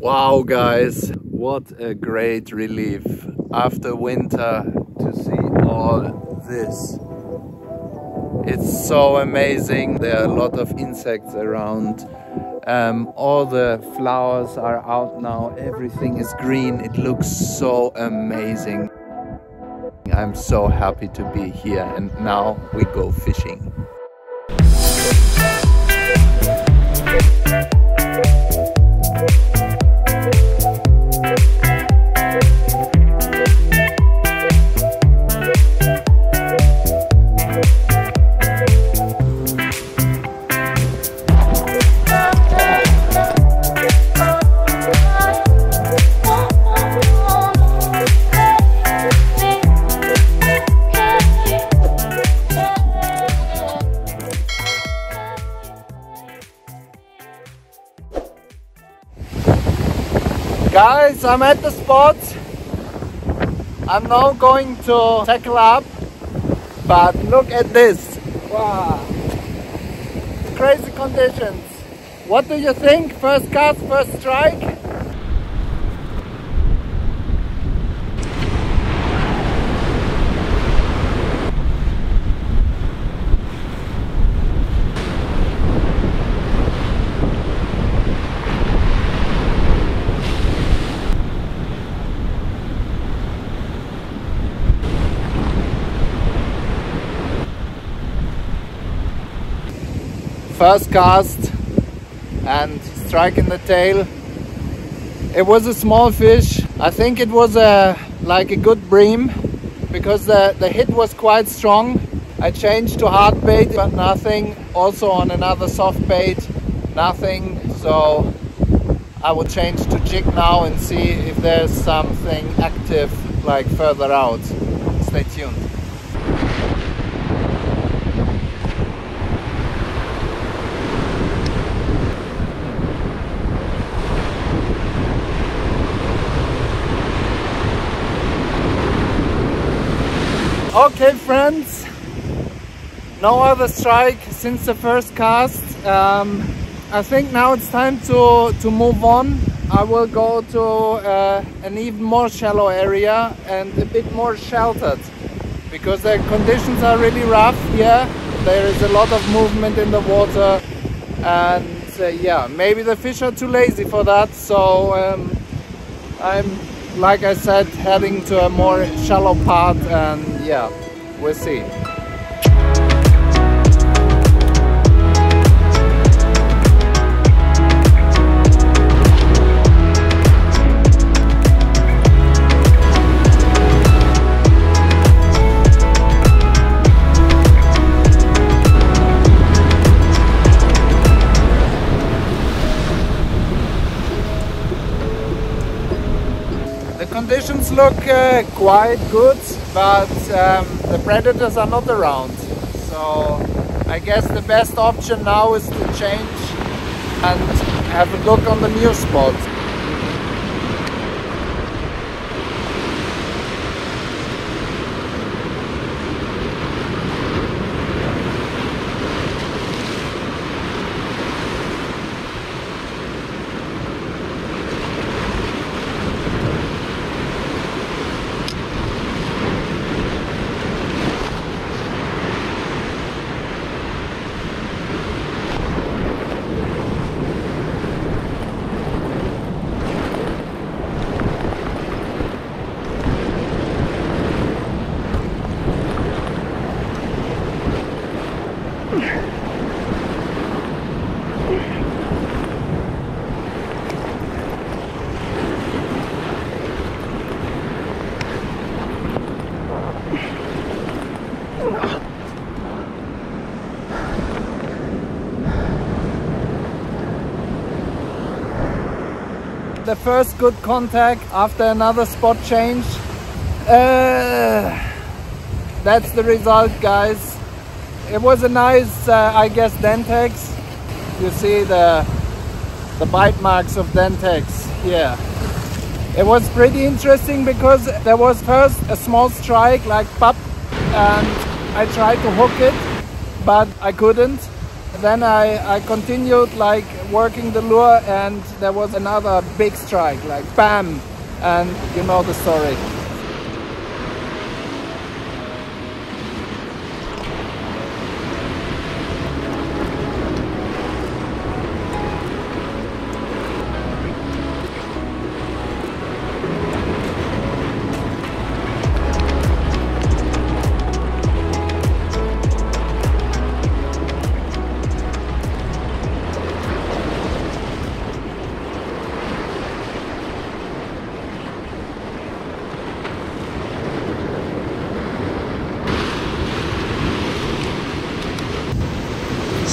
Wow guys, what a great relief after winter to see all this. It's so amazing. There are a lot of insects around. Um, all the flowers are out now. Everything is green. It looks so amazing. I'm so happy to be here and now we go fishing. Guys, I'm at the spot. I'm now going to tackle up, but look at this. Wow. Crazy conditions. What do you think? First cast, first strike? First cast and striking the tail. It was a small fish. I think it was a like a good bream because the, the hit was quite strong. I changed to hard bait but nothing. Also on another soft bait, nothing. So I will change to jig now and see if there's something active like further out. Stay tuned. Okay friends, no other strike since the first cast. Um, I think now it's time to, to move on. I will go to uh, an even more shallow area and a bit more sheltered because the conditions are really rough here. There is a lot of movement in the water and uh, yeah, maybe the fish are too lazy for that. So um, I'm like I said, heading to a more shallow part and yeah, we'll see. Look uh, quite good, but um, the predators are not around. So I guess the best option now is to change and have a look on the new spot. The first good contact after another spot change. Uh, that's the result, guys. It was a nice, uh, I guess, Dentex. You see the, the bite marks of Dentex here. It was pretty interesting because there was first a small strike like pop and I tried to hook it but I couldn't then I, I continued like working the lure and there was another big strike, like bam, and you know the story.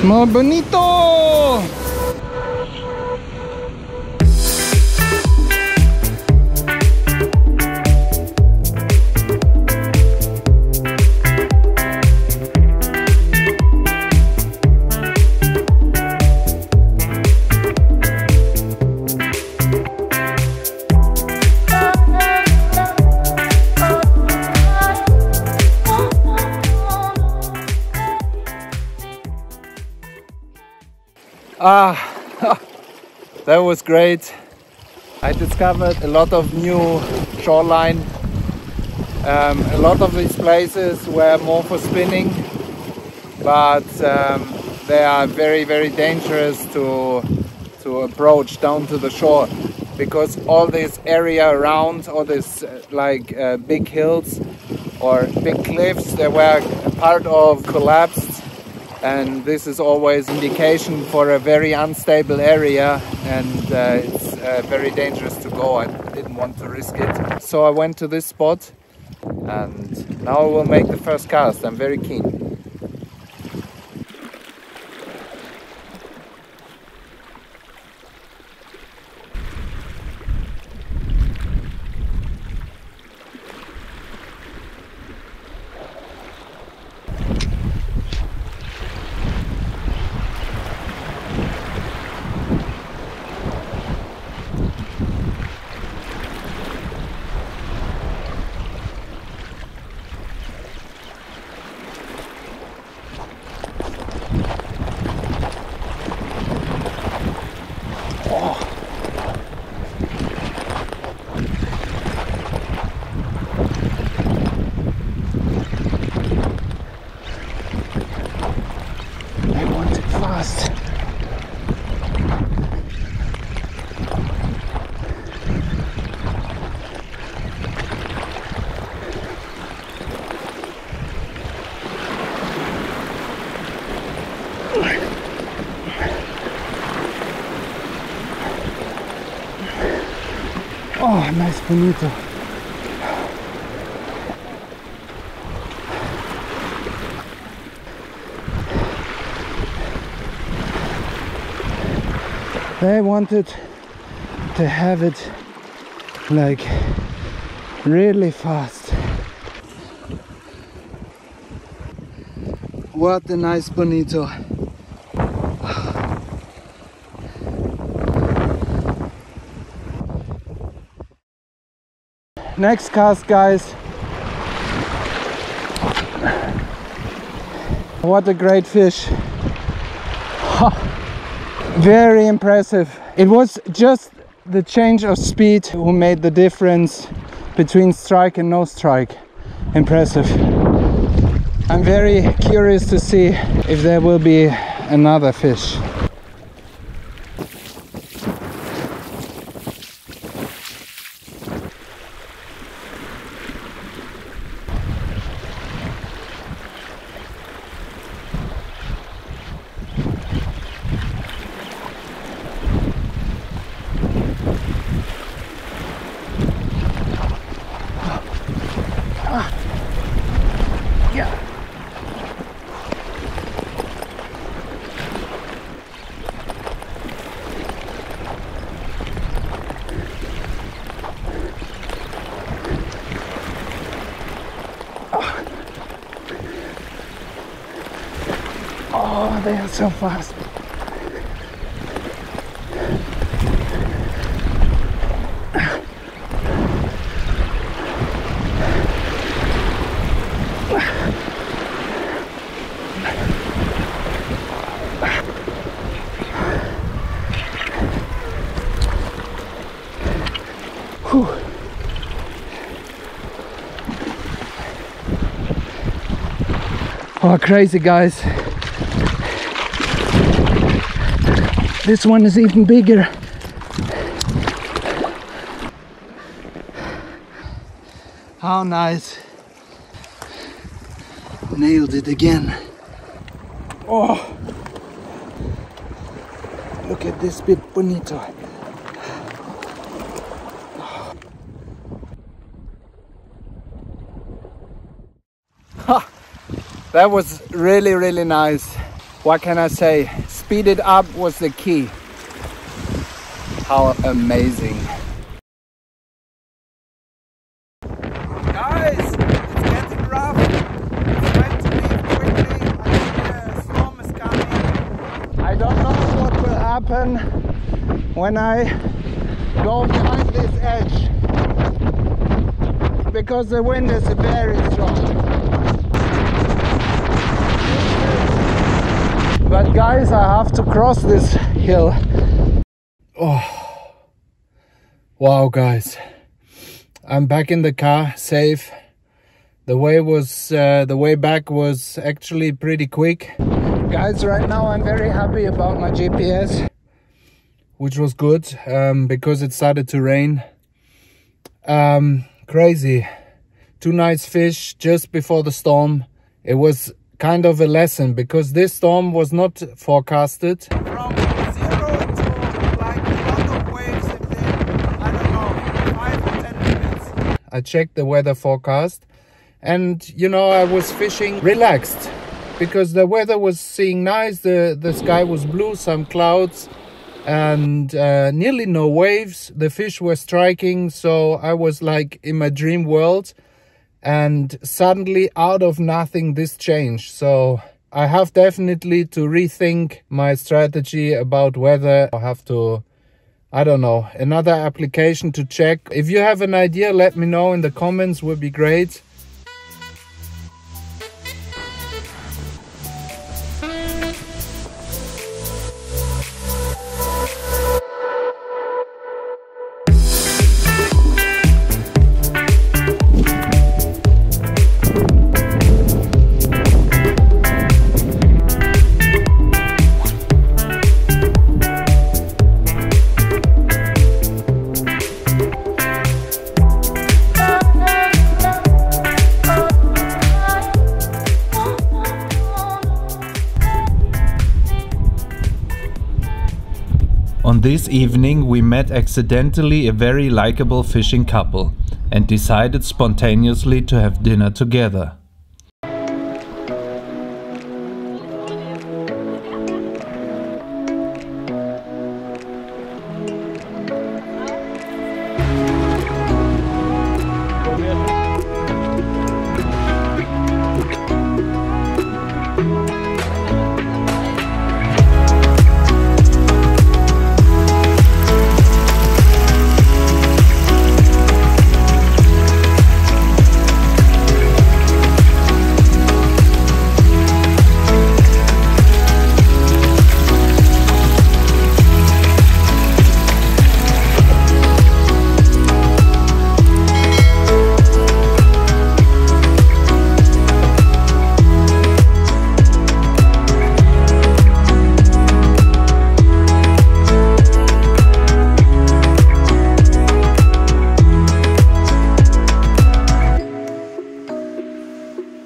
Small bonito! Ah, that was great. I discovered a lot of new shoreline. Um, a lot of these places were more for spinning, but um, they are very, very dangerous to to approach down to the shore because all this area around, all these uh, like uh, big hills or big cliffs, they were part of collapsed and this is always indication for a very unstable area and uh, it's uh, very dangerous to go. I didn't want to risk it. So I went to this spot and now I will make the first cast. I'm very keen Oh, nice bonito. They wanted to have it like really fast. What a nice bonito. Next cast guys. What a great fish. Very impressive. It was just the change of speed who made the difference between strike and no strike. Impressive. I'm very curious to see if there will be another fish. damn so fast. Whew. Oh, crazy guys. This one is even bigger. How nice. Nailed it again. Oh, look at this bit bonito. That was really, really nice. What can I say? Speed it up was the key. How amazing. Guys, it's getting rough. It's time to leave quickly. I think the storm is coming. I don't know what will happen when I go behind this edge. Because the wind is very strong. But guys, I have to cross this hill. Oh, wow, guys. I'm back in the car, safe. The way was, uh, the way back was actually pretty quick. Guys, right now I'm very happy about my GPS, which was good um, because it started to rain. Um, crazy. Two nice fish just before the storm. It was kind of a lesson because this storm was not forecasted. From zero to like a lot of waves within, I don't know, five or ten minutes. I checked the weather forecast and you know, I was fishing relaxed because the weather was seeing nice, the, the sky was blue, some clouds and uh, nearly no waves. The fish were striking, so I was like in my dream world and suddenly out of nothing this changed. So i have definitely to rethink my strategy about whether i have to i don't know another application to check. If you have an idea let me know in the comments would be great This evening we met accidentally a very likable fishing couple and decided spontaneously to have dinner together.